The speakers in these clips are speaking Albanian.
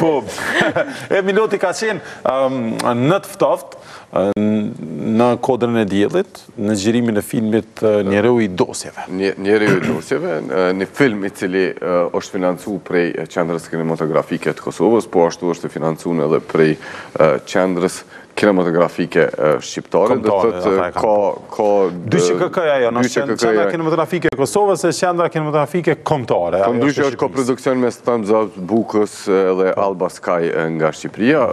Po, e Miloti ka qenë në të ftoftë, në kodrën e diellit, në xhirimin e filmit Njeriu i dosjeve. Njeriu i dosjeve, një film i cili është financu prej qendrës kinematografike të Kosovës, po ashtu është financun edhe prej qendrës Kinematografike shqiptare, do të thotë ka... ka... Dyqe këkëja jo, në qendra kinematografike e Kosovës e qendra kinematografike kombëtare. Po ndryshe është koproduksion mes Të më Zotë, Bukës dhe Alba Skaj nga Shqipëria.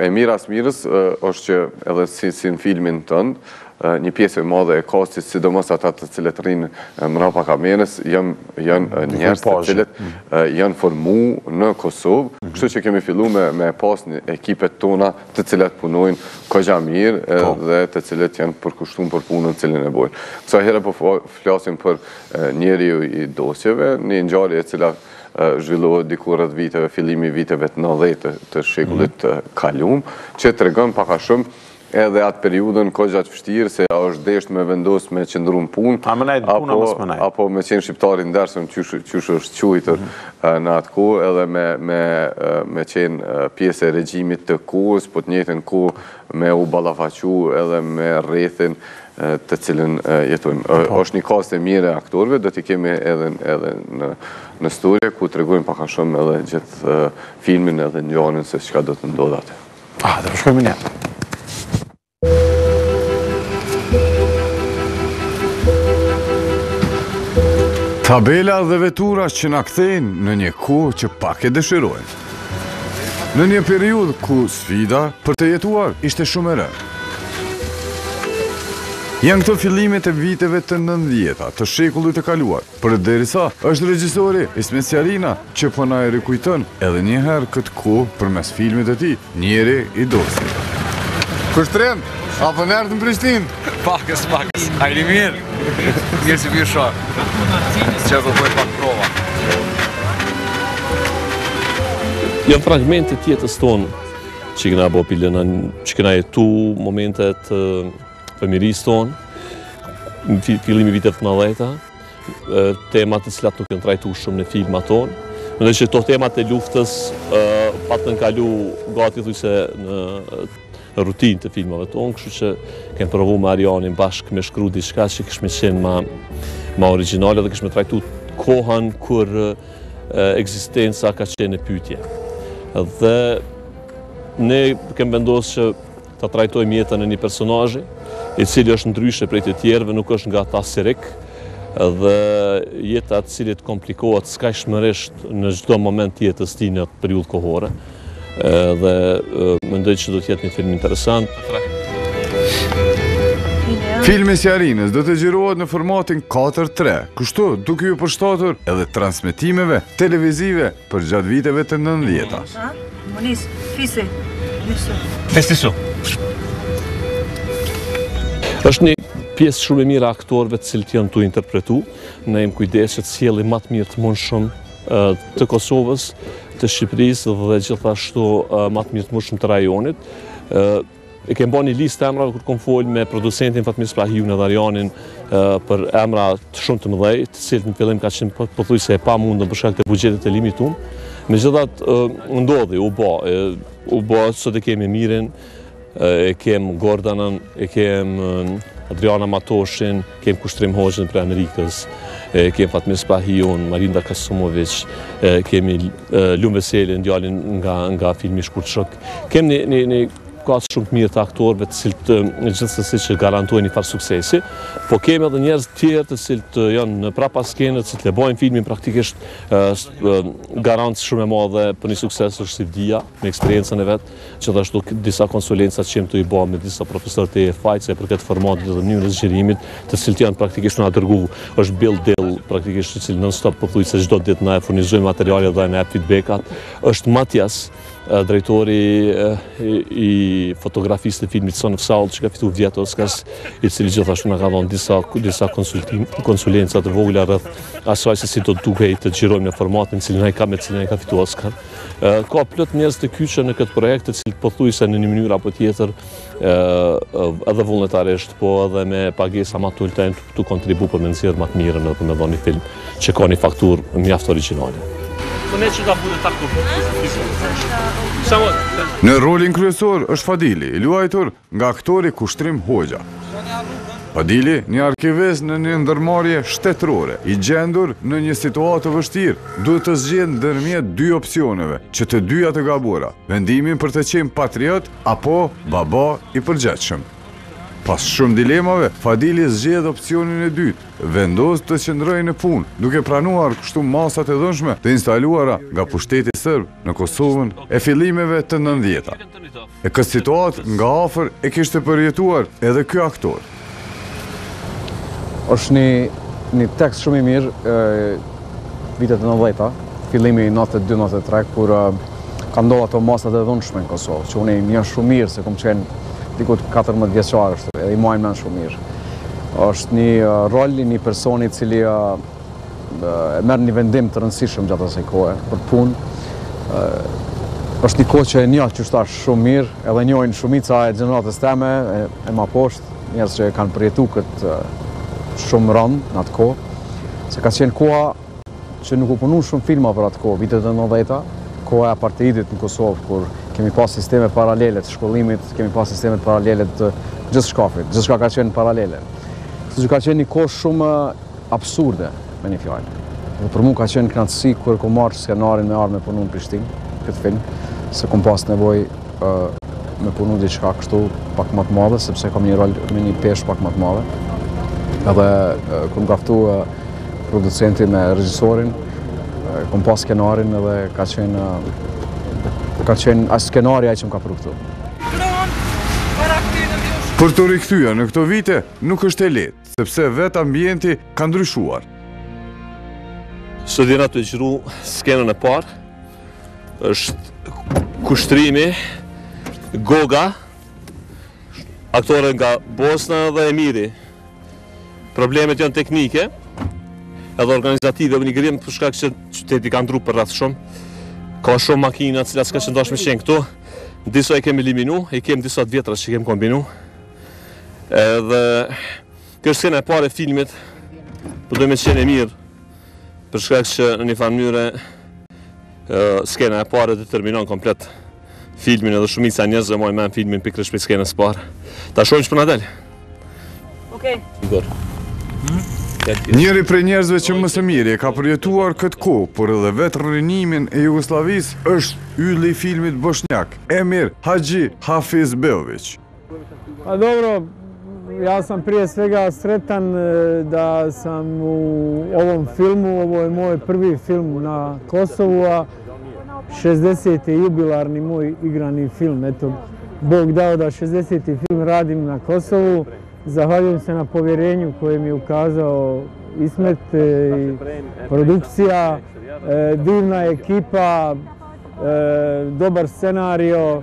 E mira e së mirës është që edhe si në filmin tënd, Një pjesë e madhe e kastit, sidomos ata të cilët rrinë mrapa kamerës, janë njerëz të cilët janë formu në Kosovë, kështu që kemi fillu me pas një ekipet tona të cilët punojnë goxha mirë dhe të cilët janë përkushtum për punën të cilën e bojnë. Kësaj here po flasim për Njeriu i dosjeve, një ngjarje e cila zhvillohet diku rreth viteve, fillimi i viteve të nëntëdhjeta të shekullit të kalum, që tregon pak a shumë Edhe atë periudhën goxha të vështirë se a është dashtë me vendosë me qëndru në punë. A me nejt në punë a mos me nejt. Apo me qenë shqiptar i ndershëm qysh është quajtur në atë kohë edhe me qenë pjesë e regjimit të kohës, po në të njëjtën kohë me u ballafaqu edhe me rrethin të cilën jetojmë. është një kastë e mirë e aktorëve, do t'i kemi edhe në storje ku tregojmë pak a shumë edhe gjithë filmin edhe ngjarjen se çka do të ndodhë aty. Ah, dhe përshkojme një. Tabela dhe vetura që na kthejnë në një kohë që pak e dëshirojnë. Në një periudhë ku sfida për të jetuar ishte shumë e rëndë. Janë këto fillimet e viteve të nëntëdhjeta, të shekullit të kaluar, Përderisa është regjisori, Ismet Sijarina, që po na e rikujton edhe një herë këtë kohë përmes filmit të tij, Njeriu i Dosjeve. Kushtrim, a po merr në Prishtinë? Pakës, pakës. Hajde mirë. Mirë si mirë shoh. Çka po bëj pak prova. Një fragment të jetës tonë që kena bo pilëna, që kena jetu momentet Fëmijërisë tonë, në fillim të viteve të nëntëdhjeta, tema të cilat nuk janë trajtu shumë në filmat tonë, Mendoj që këto temat e luftës patën kalu gati thujse në rutinë të filmave tonë, kështu që kemë provu me Arianin bashkë me shkru diçka që kish me qenë ma, ma origjinale dhe kish me trajtu kohën kur ekzistenca ka qenë e pytje. Dhe ne kemë vendosë që Ta trajtojmë jetën e një personazhi, i cili është ndryshe prej të tjerëve, nuk është nga ata si Rick, edhe jeta e të cilit komplikohet skajshmërisht në çdo moment të jetës tij në atë periudhë kohore. Dhe mendoj që do të jetë një film interesant. Filmi si i Arinës do të xhirohet në formatin 4-3, kështu duke iu përshtatur edhe transmetimeve televizive Përgjatë viteve të nëndhjeta. Ha? Munis, fisi, fisi. Fisi su. është një pjesë shumë e mirë e aktorëve të cilët janë tu interpretu, na jem kujdes që t'i sjellim ma të mirë të mundshëm të Kosovës, të Shqipërisë dhe gjithashtu ma të mirë të mundshëm të rajonit. E kem ba një listë emrave kur kom fol me producentin Fatmir Spahiun e Arianin për emra shumë të mëdhej, të cilët në fillim ka qenë pothuajse e pamundën për shkak të buxhetit të limitum. Megjithatë ndodhi, u bo, u bo sot e kemi Mirin, e kem Gordanën, e kem Adriana Matoshin, Kem Kushtrim Hoxhën prej Amerikës, kem Fatmir Spahiun, Marinda Kasumovic, kemi Lumë Veselin, djalin nga, nga filmi i shkurt Shok. Kem një, një, një kast shumë të mirë të aktorëve të cilët gjithsesi që garantojnë një farë suksesi, po kemi edhe njerëz tjerë të cilët janë në prapaskenë, të cilët e bojnë filmin praktikisht garant shumë e madhe për një sukses është Sevdija, me eksperiencën e vet. Gjithashtu, disa konsulenca që jem tu i ba me disa profesor të AFI-së për këtë format dhe mënyrën e xhirimit, të cilët janë praktikisht na dërgu, është Bill Dill, praktikisht i cili non-stop pothuajse çdo ditë na furnizon materiale dhe na jep feedback-at, është Mattias, drejtori i fotografisë të filmit Son of Saul, që ka fituar vjet Oscars, i cili gjithashtu na ka dhënë disa disa konsultim, konsulenca të vogla rreth asaj se si duhet të xhirojmë në formatin cilin ai ka me cilin ai ka fituar Oscar. Ka plot njerëz të kyçur në këtë projekt, të cilët pothuajse në një mënyrë apo tjetër, edhe vullnetarisht, po edhe me pagesa ma të ulëta janë tu kontribu për me nxjerr ma të mirën edhe për me dhonë një film që ka një fakturë mjaft origjinale. Në rolin kryesor është Fadili, i luajtur Nga aktori Kushtrim Hoxha. Fadili, një arkivist në një ndërmarrje shtetërore, i gjendur në një situatë të vështirë, duhet të zgjedhë ndërmjet dy opsioneve, që të dyja të gabuara, vendimin për të qenë patriot apo baba i përgjegjshëm. Pas shumë dilemave, Fadili zgjedh opsionin e dytë, vendos të qëndrojë në punë, duke pranuar kështu masat e dhunshme të instaluara nga pushteti serb në Kosovën e fillimeve të nëndhjeta. E këtë situatë nga afër e kishte përjetuar edhe ky aktor. Është një një tekst shumë i mirë e, vitet e '90-ta, fillimi i 92-93, kur e, kanë ndodhë ato masat e dhunshme në Kosovë, që unë i njoh shumë mirë, se kom qenë dikun 14 vjeçar, edhe i maj mend shumë mirë. është një rol i një personi i cili e merr një vendim të rëndësishëm gjatë asaj kohe për punë. Është një kohë që e njoh gjithashtu shumë mirë, edhe njohin shumica e gjeneratës teme, e, e ma poshtë, njerëz që e kanë përjetu këtë shumë rëndë në atë kohë, se ka qenë koha që nuk u punun shumë filma për atë kohë, vitet e nëntëdhjeta, koha e aparteidit në Kosovë, kur kemi pas sisteme paralele të shkollimit, kemi pas sisteme paralele të gjithçkafit, gjithçka ka qenë paralele. Kështu që ka qenë një kohë shumë Absurde, me një fjalë. Dhe për mua ka qenë kënaqësi kur e kam marrë skenarin me ardhë me punu në Prishtinë, këtë film, se kam pas nevojë me punu diçka kështu pak më të madhe, sepse kam një rol me një peshë pak më të madhe. Edhe kur m'ka ftu producenti me regjisorin, kam pas skenarin edhe ka qenë ka qenë skenari ai që më ka pru këtu. Por të rikthehesh në këto vite nuk është e lehtë. Sepse vetë ambienti ka ndryshuar. Sot jena tu xhiru skenën e parë, është Kushtrimi, Goga, aktore nga Bosna dhe Emiri. Problemet janë teknike, edhe organizative, një grimë për shkak që qyteti ka ndru për rreth shumë, ka shumë makina, të cilat s'ka qenë dashtë me qenë këtu, disa i kemë eliminu, i kemë disa të vjetra që i kemë kombinu, Edhe Kjo është skena e parë e filmit, po do me qenë e mirë, për shkak që në një farë mënyre skena e parë determinon komplet filmin edhe shumica njerëzve e majnë mend filmin pikërisht prej skenës së parë. Ta shohim qysh po na del? Okej. Igor. Hmm? Njëri prej njerëzve që më së miri e ka përjetuar këtë kohë, por edhe vetë rrënimin e Jugosllavisë është ylli i filmit boshnjak, Emir Haxhihafizbegoviç. A dobro, ja sam prije svega sretan e, da sam u ovom filmu, ovo je moj prvi film na Kosovu, a 60. je jubilarni moj igrani film. Eto, Bog dao da 60. film radim na Kosovu. Zahvaljujem se na povjerenju koje mi je ukazao Ismet, e, produkcija, e, divna ekipa, dobar scenario,